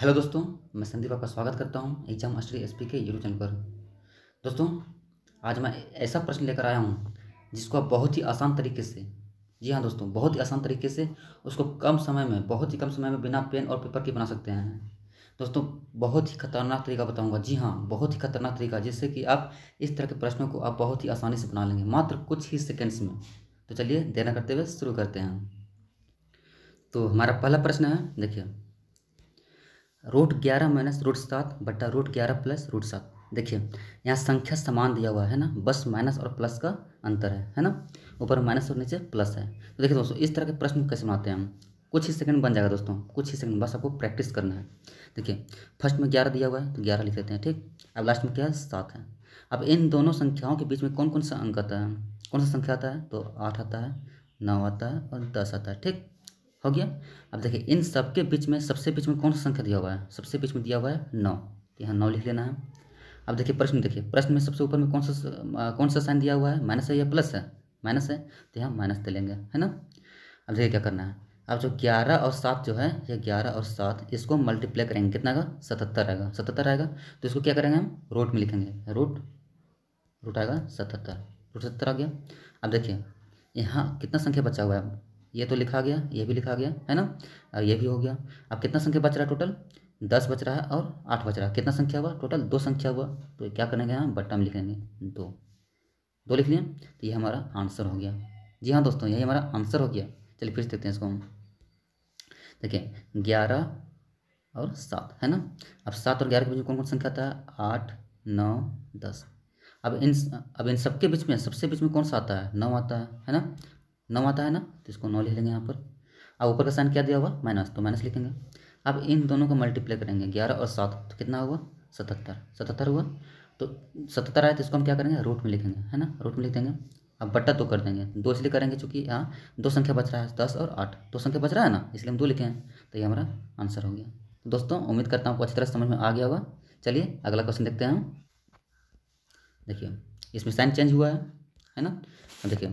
Hello दोस्तों, मैं संदीप आपका स्वागत करता हूँ एग्ज़ाम मास्टरी एसपी के यूट्यूब चैनल पर। दोस्तों, आज मैं ऐसा प्रश्न लेकर आया हूँ, जिसको आप बहुत ही आसान तरीके से, जी हाँ दोस्तों, बहुत ही आसान तरीके से उसको कम समय में, बहुत ही कम समय में बिना पेन और पेपर के बना सकते हैं। दोस्तों, बहुत ही खतरनाक तरीका बताऊँगा, जी हाँ बहुत ही खतरनाक तरीका, जिससे कि आप इस तरह के प्रश्नों को आप बहुत ही आसानी से बना लेंगे, मात्र कुछ ही सेकेंड्स में। तो चलिए देना करते हुए शुरू करते हैं। तो हमारा पहला प्रश्न है, देखिए रूट ग्यारह माइनस रूट सात बट्टा रूट ग्यारह प्लस रूट सात। देखिए, यहाँ संख्या समान दिया हुआ है ना? बस माइनस और प्लस का अंतर है है ना? ऊपर माइनस और नीचे प्लस है। तो देखिए दोस्तों, इस तरह के प्रश्न कैसे बनाते हैं हम? कुछ ही सेकंड बन जाएगा दोस्तों, कुछ ही सेकंड बस आपको प्रैक्टिस करना है। देखिए, फ़र्स्ट में ग्यारह दिया हुआ है तो ग्यारह लिख लेते हैं, ठीक? अब लास्ट में क्या है? सात है। अब इन दोनों संख्याओं के बीच में कौन कौन सा अंक आता है? कौन सा संख्या आता है? तो आठ आता है, नौ आता है और दस आता है, ठीक? हो गया। अब देखिए, इन सब के बीच में, सबसे बीच में कौन सा संख्या दिया हुआ है? सबसे बीच में दिया हुआ है नौ। तो यहाँ नौ लिख लेना है। अब देखिए, प्रश्न देखिए, प्रश्न में सबसे ऊपर में कौन सा कौन सा साइन दिया हुआ है? माइनस है या प्लस है? माइनस है तो यहाँ माइनस दे लेंगे, है ना? अब देखिए क्या करना है। अब जो ग्यारह और सात जो है, ये ग्यारह और सात, इसको मल्टीप्लाई करेंगे। कितना का सतहत्तर आएगा। सतहत्तर आएगा। तो इसको क्या करेंगे हम? रूट में लिखेंगे। रूट रूट आएगा सतहत्तर। रूट सत्तर आ गया। अब देखिए, यहाँ कितना संख्या बचा हुआ है? ये तो लिखा गया, ये भी लिखा गया, है ना? और ये भी हो गया। अब कितना संख्या बच रहा है टोटल दस बच रहा है और आठ बच रहा है। कितना संख्या हुआ? टोटल दो संख्या हुआ। तो क्या करेंगे यहाँ? बट्टा में लिखेंगे। दो। दो लिख लिए? तो ये हमारा आंसर हो गया। जी हाँ दोस्तों, यही हमारा आंसर हो गया। चलिए फिर देखते हैं इसको हम। देखिए, ग्यारह और सात, है ना? अब सात और ग्यारह के बीच में कौन कौन संख्या आता है? आठ, नौ, दस। अब इन अब इन सबके बीच में, सबसे बीच में कौन सा आता है? नौ आता है है ना? नौ आता है ना तो इसको नौ लिख लेंगे यहाँ पर। अब ऊपर का साइन क्या दिया हुआ? माइनस तो माइनस लिखेंगे। अब इन दोनों को मल्टीप्लाई करेंगे, ग्यारह और सात तो कितना हुआ? सतहत्तर। सतहत्तर हुआ? तो सतहत्तर आए तो इसको हम क्या करेंगे? रूट में लिखेंगे, है ना? रूट में लिख देंगे अब बट्टा दो कर देंगे। दो इसलिए करेंगे चूँकि यहाँ दो संख्या बच रहा है, दस और आठ। दो संख्या बच रहा है ना, इसलिए हम दो लिखे हैं। तो ये हमारा आंसर हो गया। तो दोस्तों, उम्मीद करता हूँ आपको अच्छी तरह समझ में आ गया होगा। चलिए, अगला क्वेश्चन देखते हैं हम। देखिए, इसमें साइन चेंज हुआ है है ना? देखिए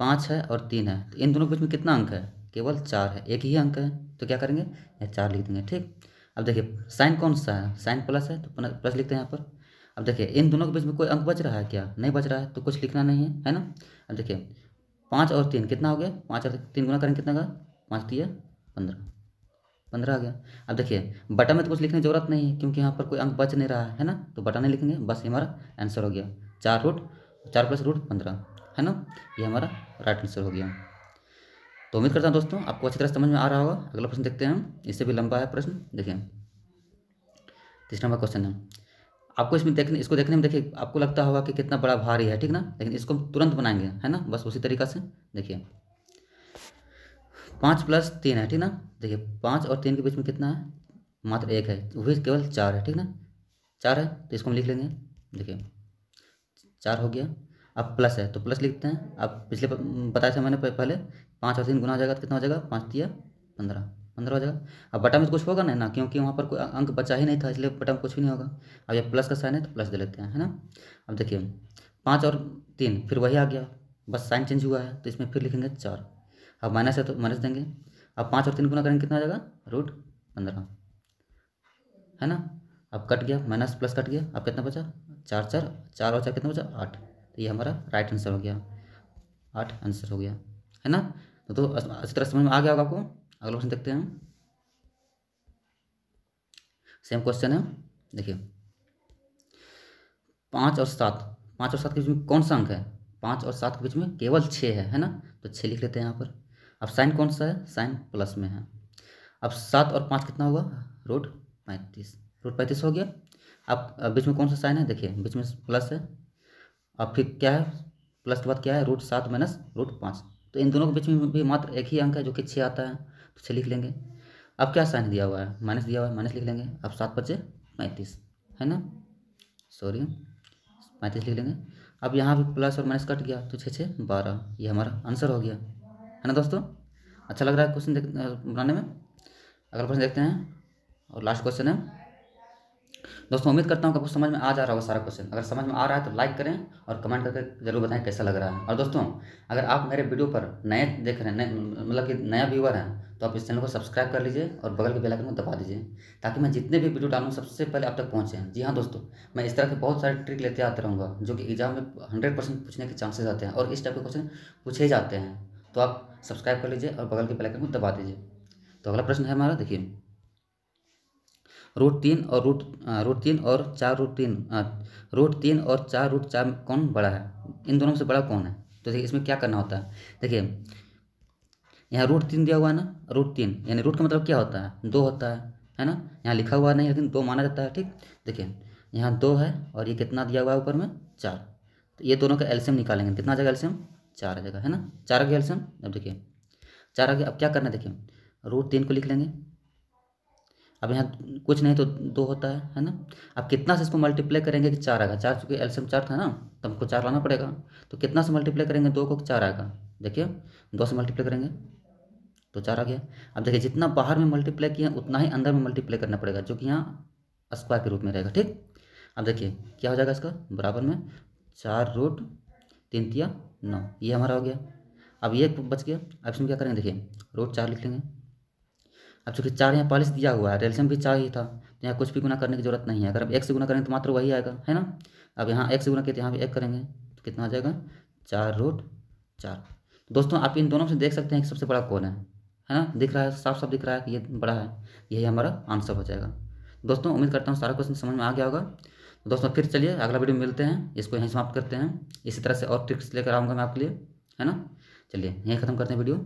पाँच है और तीन है। तो इन दोनों के बीच में कितना अंक है? केवल चार है। एक ही अंक है। तो क्या करेंगे? यहाँ चार लिख देंगे, ठीक? अब देखिए, साइन कौन सा है? साइन प्लस है तो प्लस लिखते हैं यहाँ पर। अब देखिए, इन दोनों के बीच में कोई अंक बच रहा है क्या? नहीं बच रहा है तो कुछ लिखना नहीं है है ना? अब देखिए, पाँच और तीन कितना हो गया? पाँच और तीन गुना करेंगे कितना का? पाँच दिए पंद्रह। पंद्रह आ गया। अब देखिए, बटा में तो कुछ लिखने की ज़रूरत नहीं है, क्योंकि यहाँ पर कोई अंक बच नहीं रहा है ना? तो बटा नहीं लिखेंगे, बस हमारा आंसर हो गया। चार रूट, चार प्लस रूट, पंद्रह। है ना? ये हमारा राइट आंसर हो गया। तो उम्मीद करता हूँ दोस्तों, आपको अच्छी तरह समझ में आ रहा होगा। अगला प्रश्न देखते हैं हम। इससे भी लंबा है प्रश्न। देखिए तीसरा नंबर क्वेश्चन है। आपको इसमें देखने, इसको देखने में देखिए, आपको लगता होगा कि कितना बड़ा भारी है, ठीक ना? लेकिन इसको हम तुरंत बनाएँगे, है ना? बस उसी तरीका से। देखिए। पाँच प्लस तीन है, ठीक ना? देखिए, पाँच और तीन के बीच में कितना है? मात्र एक है। वही केवल चार है, ठीक ना? चार है तो इसको हम लिख लेंगे। देखिए। चार हो गया। अब प्लस है तो प्लस लिखते हैं। अब पिछले बताया था मैंने पहले, पाँच और तीन गुना हो जाएगा तो कितना हो जाएगा? पाँच दिया, पंद्रह। पंद्रह हो जाएगा। अब बटा में तो कुछ होगा नहीं ना, क्योंकि वहाँ पर कोई अंक बचा ही नहीं था, इसलिए बटा में कुछ भी नहीं होगा। अब ये प्लस का साइन है तो प्लस दे लेते हैं, है ना? अब देखिए, पाँच और तीन, फिर वही आ गया। बस साइन चेंज हुआ है तो इसमें फिर लिखेंगे चार। अब माइनस है तो माइनस देंगे। अब पाँच और तीन गुना करेंगे, कितना जाएगा? रूट पंद्रह। है ना? अब कट गया माइनस प्लस कट गया, अब कितना बचा? चार चार। चार और चार कितना बचा? आठ। तो ये हमारा राइट आंसर हो गया। आठ आंसर हो गया। है ना? तो, तो अच्छी तरह समझ में आ गया होगा आपको? अगला क्वेश्चन देखते हैं सेम क्वेश्चन है। देखिए। पाँच और सात। पाँच और सात के बीच में कौन सा अंक है? पाँच और सात के बीच में केवल छः है है ना? तो छः लिख लेते हैं यहाँ पर। अब साइन कौन सा है? साइन प्लस में है। अब सात और पाँच कितना हुआ रूट पैंतीस। रूट पैंतीस हो गया। अब बीच में कौन सा साइन है? देखिए बीच में प्लस है। अब फिर क्या है? प्लस के बाद क्या है? रूट सात माइनस रूट पाँच। तो इन दोनों के बीच में भी मात्र एक ही अंक है जो कि छः आता है। तो छः लिख लेंगे। अब क्या साइन दिया हुआ है? माइनस दिया हुआ है माइनस लिख लेंगे। अब सात बचे पैंतीस, है ना? सॉरी पैंतीस लिख लेंगे। अब यहाँ भी प्लस और माइनस कट गया तो छः छः, बारह। ये हमारा आंसर हो गया। है ना दोस्तों? अच्छा लग रहा है क्वेश्चन बनाने में? अगला क्वेश्चन देखते हैं। और लास्ट क्वेश्चन है। दोस्तों, उम्मीद करता हूँ कि आपको समझ में आ जा रहा होगा सारा क्वेश्चन अगर समझ में आ रहा है तो लाइक करें और कमेंट करके ज़रूर बताएँ कैसा लग रहा है। और दोस्तों, अगर आप मेरे वीडियो पर नए देख रहे हैं मतलब कि नया व्यूवर हैं तो आप इस चैनल को सब्सक्राइब कर लीजिए और बगल के बेल आइकन को दबा दीजिए, ताकि मैं जितने भी वीडियो डालूँ, सबसे पहले आप तक पहुँचे। जी हाँ दोस्तों, मैं इस तरह के बहुत सारे ट्रिक लेते आते रहूँगा, जो कि एग्ज़ाम में हंड्रेड परसेंट पूछने के चांसेस आते हैं और इस टाइप के क्वेश्चन पूछे जाते हैं। तो आप सब्सक्राइब कर लीजिए और बगल के बेल आइकन को दबा दीजिए। तो अगला प्रश्न है हमारा, देखिए। रूट तीन और रूट रूट तीन और चार रूट तीन रूट तीन और चार रूट चार कौन बड़ा है? इन दोनों से बड़ा कौन है? तो देखिए, इसमें क्या करना होता है? देखिए, यहाँ रूट तीन दिया हुआ है ना? रूट तीन, यानी रूट का मतलब क्या होता है? दो होता है है ना? यहाँ लिखा हुआ नहीं, लेकिन दो माना जाता है, ठीक? देखिए, यहाँ दो है और ये कितना दिया हुआ है ऊपर में? चार। तो ये दोनों का एल्शियम निकालेंगे। कितना आ जाएगा एल्शियम? चार आ जाएगा, है ना? चार आ गया एल्शियम? अब देखिए, चार आ गया, अब क्या करना है? देखिए रूट तीन को लिख लेंगे। अब यहाँ कुछ नहीं तो दो होता है है ना? अब कितना से इसको मल्टीप्लाई करेंगे कि चार आएगा? चार चूँकि एल्शियम चार था ना तो हमको चार लाना पड़ेगा। तो कितना से मल्टीप्लाई करेंगे? दो को चार आएगा। देखिए, दो से मल्टीप्लाई करेंगे तो चार आ गया। अब देखिए, जितना बाहर में मल्टीप्लाई किया, उतना ही अंदर में मल्टीप्लाई करना पड़ेगा, जो कि यहाँ स्क्वायर के रूप में रहेगा, ठीक? अब देखिए, क्या हो जाएगा इसका? बराबर में चार रूट तीन तिया नौ, ये हमारा हो गया। अब ये बच गया। अब इसमें क्या करेंगे? देखिए रूट चार लिख लेंगे। अब चूँकि चार यहाँ पहले से दिया हुआ है रेलसियम भी चार ही था तो यहाँ कुछ भी गुना करने की ज़रूरत नहीं है। अगर अब एक से गुना करेंगे तो मात्र वही आएगा, है ना? अब यहाँ एक से गुना किया तो यहाँ भी एक करेंगे तो कितना आ जाएगा? चार रूट चार। दोस्तों, आप इन दोनों से देख सकते हैं कि सबसे बड़ा कौन है है ना? दिख रहा है साफ़ साफ़ दिख रहा है कि ये बड़ा है, यही हमारा आंसर हो जाएगा। दोस्तों, उम्मीद करता हूँ सारा क्वेश्चन समझ में आ गया होगा। दोस्तों, फिर चलिए अगला वीडियो मिलते हैं, इसको यहीं समाप्त करते हैं। इसी तरह से और ट्रिक्स लेकर आऊँगा मैं आपके लिए, है ना? चलिए, यहीं ख़त्म करते हैं वीडियो।